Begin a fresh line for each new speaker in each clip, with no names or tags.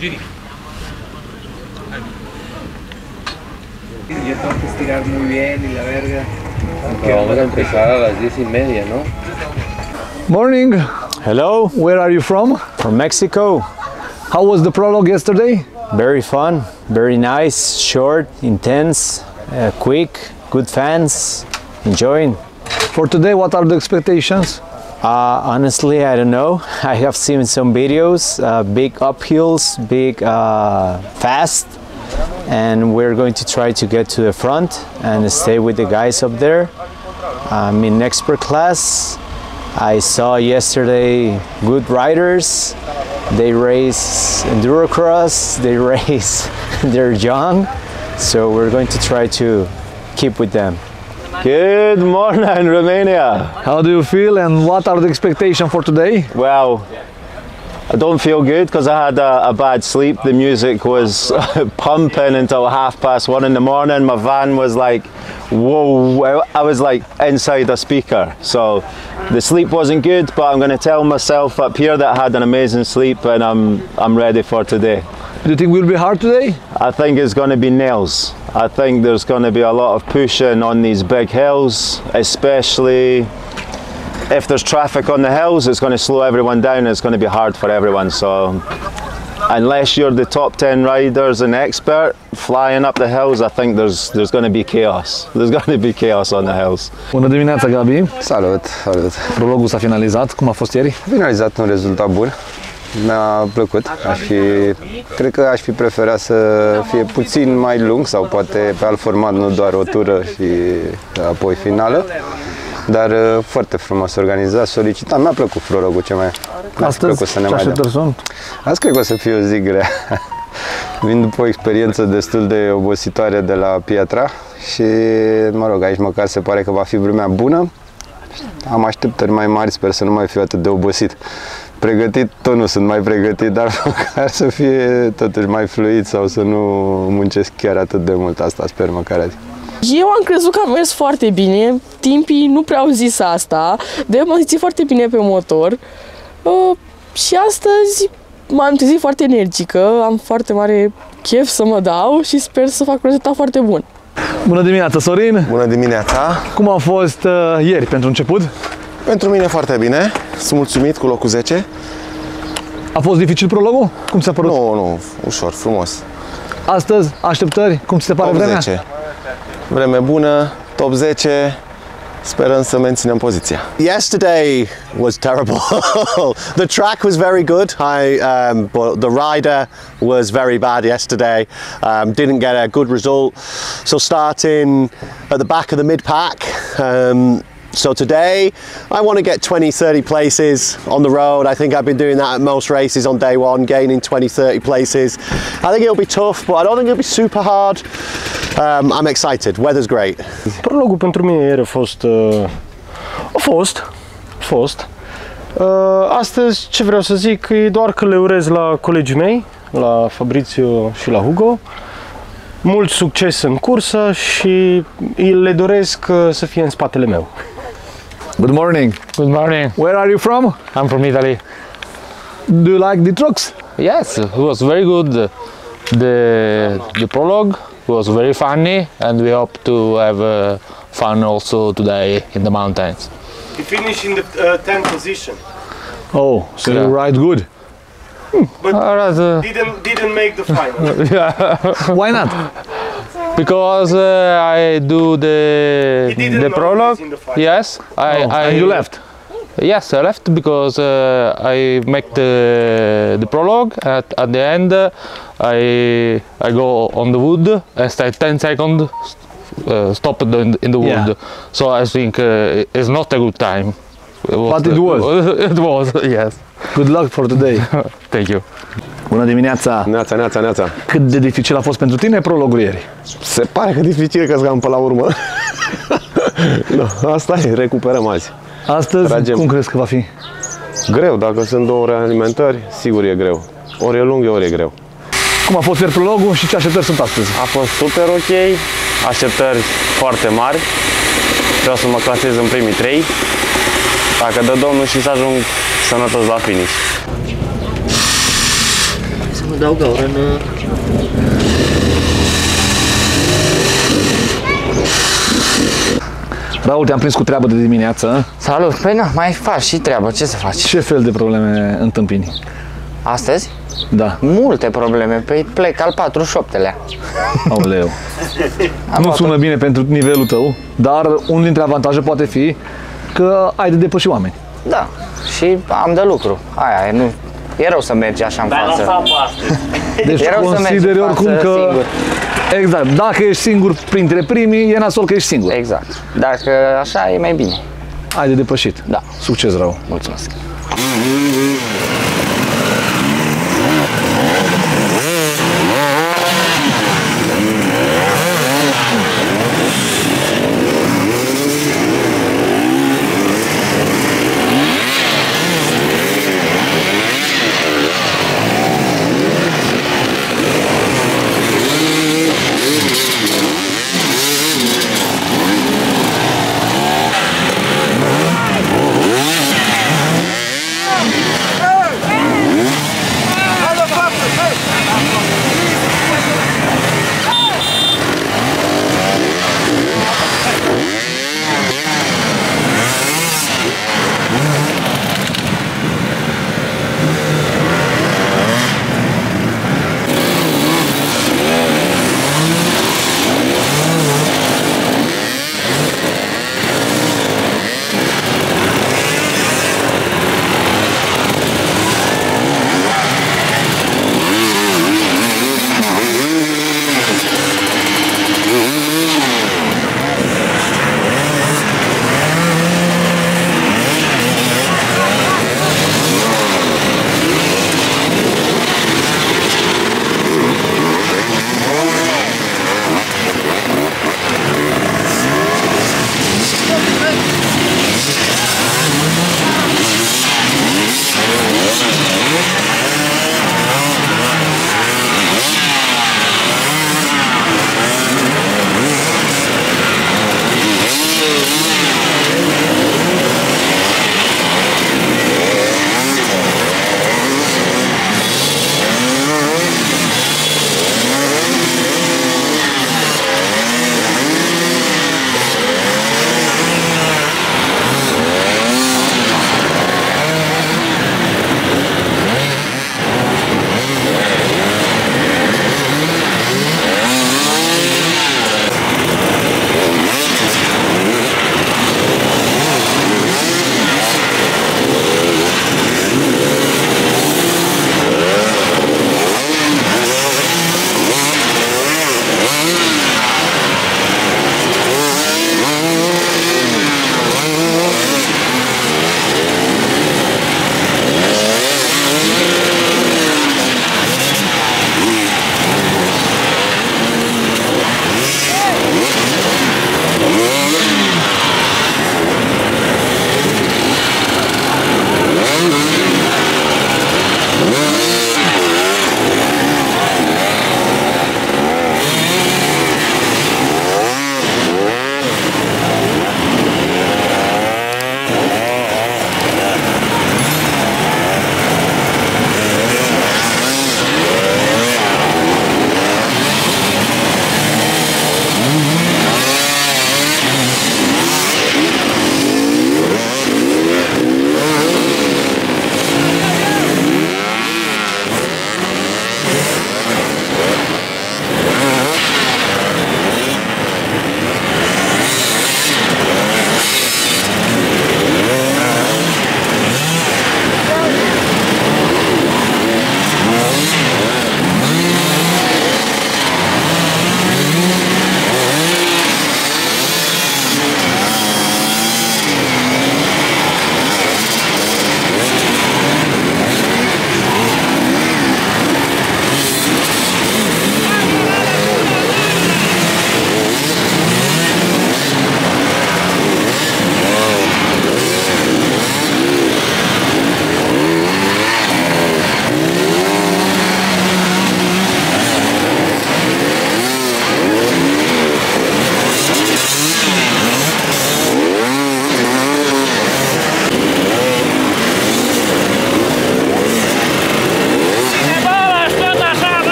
Yo tengo que estirar muy bien y la verga.
Vamos a empezar a las diez y media, ¿no?
Morning.
Hello,
Where are you from?
from Mexico.
How was the prologue yesterday?
Very fun, very nice, short, intense, uh, quick, good fans, enjoying.
For today, what are the expectations?
Uh, honestly, I don't know. I have seen some videos, uh, big uphills, big uh, fast, and we're going to try to get to the front and stay with the guys up there. I'm in expert class. I saw yesterday good riders. They race endurocross. They race. They're young, so we're going to try to keep with them.
Good morning, Romania.
How do you feel and what are the expectations for today?
Well, I don't feel good because I had a, a bad sleep. The music was pumping until half past one in the morning. My van was like, whoa, I was like inside a speaker. So the sleep wasn't good, but I'm going to tell myself up here that I had an amazing sleep and I'm, I'm ready for today.
Do you think will be hard today?
I think it's going to be nails. I think there's going to be a lot of pushing on these big hills, especially if there's traffic on the hills, it's going to slow everyone down. It's going to be hard for everyone. So, unless you're the top 10 riders and expert flying up the hills, I think there's there's going to be chaos. There's going to be chaos on the hills.
Bună dimineața, Gabi.
Salut, salut.
Prologul s-a finalizat. Cum a fost ieri?
Finalizat un rezultat bun. Mi-a plăcut. Aș fi, cred că aș fi preferat să fie puțin mai lung sau poate pe alt format, nu doar o tură și apoi finală. Dar uh, foarte frumos organizat, solicitat. Mi-a plăcut prologul ce mai. Mi-a
Astăzi,
plăcut să ne
ce
mai dăm.
așteptări sunt?
Azi cred că o să fie o zi grea. Vin după o experiență destul de obositoare de la Piatra și, mă rog, aici măcar se pare că va fi vremea bună. Am așteptări mai mari, sper să nu mai fiu atât de obosit. Pregătit, tot nu sunt mai pregătit, dar măcar să fie totuși mai fluid sau să nu muncesc chiar atât de mult. Asta sper măcar azi.
Eu am crezut că am mers foarte bine, timpii nu prea au zis asta, de m-am simțit foarte bine pe motor uh, și astăzi m-am trezit foarte energică, am foarte mare chef să mă dau și sper să fac un rezultat foarte bun.
Bună dimineața, Sorin.
Bună dimineața!
Cum a fost uh, ieri pentru început?
Pentru mine foarte bine, sunt mulțumit cu locul 10.
A fost dificil prologul? Cum ți-a părut?
Nu, nu, ușor, frumos.
Astăzi, așteptări? Cum ți se pare
Top
vremea?
10. Vreme bună, top 10, sperăm să menținem poziția.
Yesterday was terrible. the track was very good, I, um, but the rider was very bad yesterday. Um, didn't get a good result. So starting at the back of the mid pack. Um, so today I want to get 20 30 places on the road. I think I've been doing that at most races on day one, gaining 20 30 places. I think it'll be tough, but I don't think it'll be super hard. Um, I'm excited. Weather's great.
Prologul pentru mine ieri a fost... Uh, a fost. A fost. Uh, astăzi ce vreau să zic e doar că le urez la colegii mei, la Fabrizio și la Hugo, mult succes în cursă și le doresc uh, să fie în spatele meu.
Good morning.
Good morning.
Where are you from?
I'm from Italy.
Do you like the trucks?
Yes, it was very good. The the prologue was very funny, and we hope to have uh, fun also today in the mountains.
He finished in the uh, 10th position,
Oh, so
Yeah.
you ride good.
but
uh,
didn't didn't make the final.
Why not?
Because uh, I do the the prologue.
the.
Yes, I,
Oh,
I
and you left.
Yes, I left because uh, I make the the prologue. At, at the end, uh, I I go on the wood. I stay 10 seconds. Uh, stop in, in the wood.
Yeah.
So I think uh, it's not a good time. It
But it was.
it was. Yes.
Good luck for today.
Thank you.
Bună dimineața!
Neața, neața, neața.
Cât de dificil a fost pentru tine prologul ieri?
Se pare că dificil că cam pe la urmă. no, asta e, recuperăm azi.
Astăzi,
Tragem.
cum crezi că va fi?
Greu, dacă sunt două ore alimentări, sigur e greu. Ori e lung, ori e greu.
Cum a fost ieri prologul și ce așteptări sunt astăzi?
A fost super ok, așteptări foarte mari. Vreau să mă clasez în primii trei. Dacă dă Domnul și să ajung sănătos la finish.
dau gaură în...
Raul, te-am prins cu treabă de dimineață.
Salut! Păi nu, mai faci și treabă, ce să faci?
Ce fel de probleme întâmpini?
Astăzi?
Da.
Multe probleme, păi plec al 48-lea.
Aoleu. nu sună bine pentru nivelul tău, dar unul dintre avantaje poate fi că ai de depăși oameni.
Da, și am de lucru. Aia e, nu... E rău să mergi așa în față.
Deci
e rău să mergi
consideri
în
oricum
față
că...
Singur.
Exact. Dacă ești singur printre primii, e nasol că ești singur.
Exact. Dacă așa, e mai bine.
Ai de depășit.
Da.
Succes, Raul.
Mulțumesc.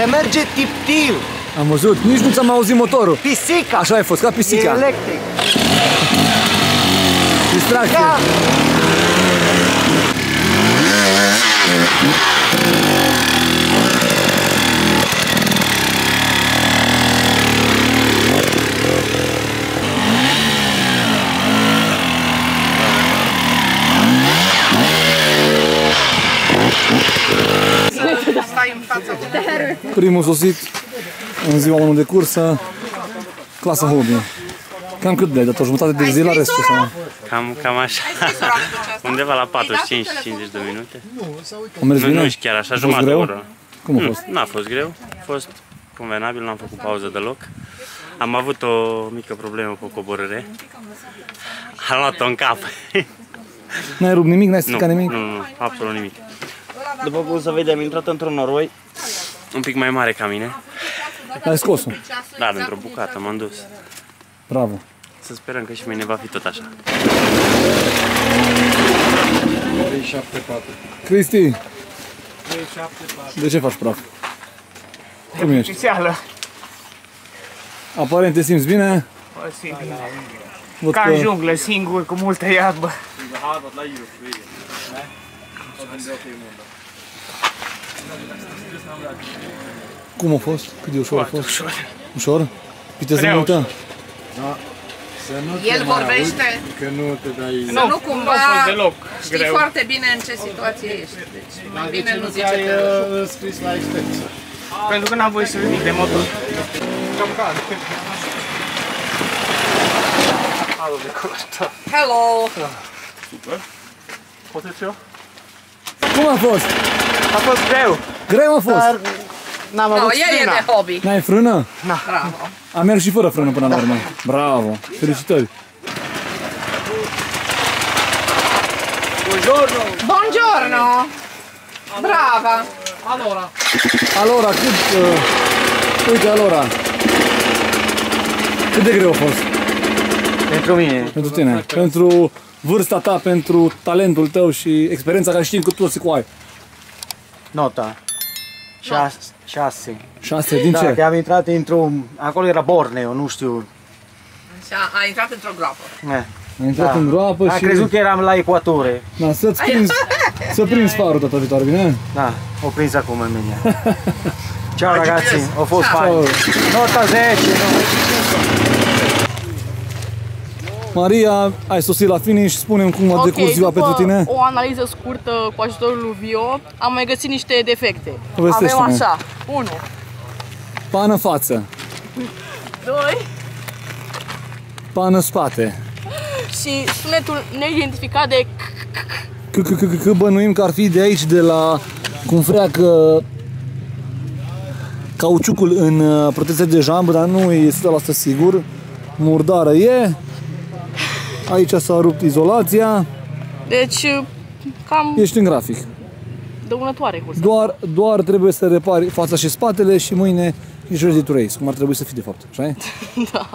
Se merge tiptil.
Am văzut, nici nu ți-am auzit motorul.
Pisica.
Așa ai fost, ca pisica.
E electric.
Distracție.
Da.
Stai în fața
Primul sosit în ziua 1 de cursă, clasa hobby. Cam cât de-ai dat o jumătate de zi la restul sau?
Cam, cam așa. Undeva la 45-50 de minute.
A mers
nu,
bine?
nu și chiar așa,
A fost
jumătate de
greu?
oră.
Cum a
Nu,
fost?
N-a fost greu. A fost convenabil, n-am făcut pauză deloc. Am avut o mică problemă cu coborâre. Am luat-o în cap.
N-ai rupt nimic, n-ai
Nu,
stricat nimic?
nu, nu, absolut nimic.
După cum se vede, am intrat într-un noroi.
Un pic mai mare ca mine.
Ai scos-o.
Da, dintr-o bucată m-am dus.
Bravo.
Să sperăm că și mâine va fi tot așa.
374.
Cristi, de ce faci praf? Cum ești?
Oficială.
Aparent te simți bine?
O simt bine.
Văd
Ca
că-
în junglă, singur, cu multă iarbă.
Cum a fost? Cât de ușor a
Foarte
fost?
ușor.
Ușor? Viteză
Greu.
multă?
Da. Să nu
El
te mai
vorbește.
auzi, Că nu te dai...
Să
Nu,
nu
nu
cumva
a fost deloc
știi
greu.
foarte bine în ce situație ești. Deci mai
Dar de
bine
ce
nu
nu
zice
ți-ai
că...
uh, scris la experță?
Pentru că n-am voie să ridic de motor. Cam ca. Alo, de colată.
Hello!
Super. Puteți eu?
Cum a fost?
A fost greu.
Greu a fost?
Dar n-am
No,
avut
el e
frâna.
de hobby.
N-ai frână?
Bravo.
A mers și fără frână până la urmă. Bravo. Felicitări.
Buongiorno.
Buongiorno! Brava!
Allora.
Alora, cât... Uh, uite, Alora. Cât de greu a fost?
Pentru mine.
Pentru tine. Pentru vârsta ta, pentru talentul tău și experiența care știm cu toți cu ai.
Nota. 6.
Șase, din
da,
ce?
că am intrat într-un... Acolo era Borneo, nu știu.
Și a, a intrat într-o groapă.
Eh.
Ai intrat în groapă
a
și...
crezut că eram la ecuatore.
Da, să-ți prinzi, să prinzi farul data viitoare, bine?
Da, o prins acum în mine. Ciao ragazzi, au fost
Ciao.
fain. Nota 10,
Maria, ai sosit la finish, spune cum a
Ok,
decurs ziua
după
pentru tine.
o analiză scurtă cu ajutorul lui Vio, am mai găsit niște defecte. Avem
Povestește-ne.
așa, 1,
Pană față,
2
pană spate.
și sunetul neidentificat de
Că, că, că, că, că bănuim că ar fi de aici, de la cum freacă cauciucul în uh, protecția de jambă, dar nu e 100% sigur. Murdară e. Aici s-a rupt izolația.
Deci, cam
Ești în grafic.
dăunătoare cursa.
Doar, doar trebuie să repari fața și spatele și mâine ești ready to race, cum ar trebui să fii de fapt, așa e?
da,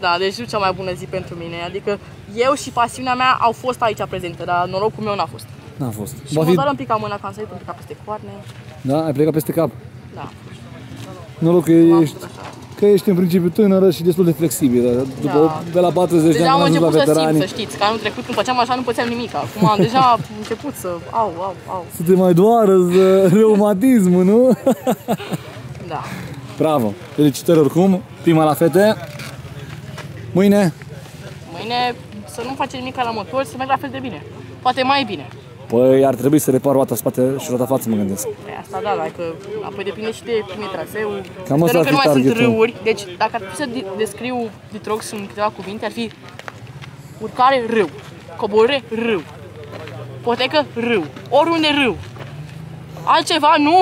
da, deci nu cea mai bună zi pentru mine. Adică eu și pasiunea mea au fost aici prezente, dar norocul meu n-a fost.
N-a fost.
Și
Va
mă
fi...
doar un pic am mâna că am sărit un pic peste coarne.
Da, ai plecat peste cap.
Da.
Noroc că ești, că ești în principiu tânără și destul de flexibilă. După,
Da.
de la 40 de
Deja
ani
am
am ajuns la
început să simt,
veterani.
să știți, că anul trecut când făceam așa nu pățeam nimic. Acum am deja am început să... Au, au, au.
Să te mai doară să reumatismul, nu?
Da.
Bravo! Felicitări oricum. Prima la fete. Mâine?
Mâine să nu facem nimic la motor, să merg la fel de bine. Poate mai bine.
Păi ar trebui să repar roata spate și roata față, mă gândesc.
Păi asta da, dacă apoi depinde și de cum e traseul.
Cam asta
Sperăm
ar
că
fi
nu mai sunt
targetul.
râuri. Deci dacă ar fi să de- descriu Ditrox în câteva cuvinte, ar fi urcare râu, coborâre râu, potecă râu, oriunde râu. Altceva nu.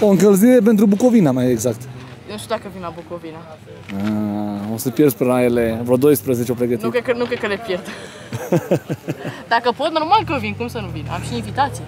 O încălzire pentru Bucovina, mai exact.
Eu nu știu dacă vin la Bucovina.
Ah, o să pierzi pe ele, vreo 12 o pregătit.
Nu cred, că, nu cred că le pierd. Dacă pot, normal că vin, cum să nu vin? Am și invitații.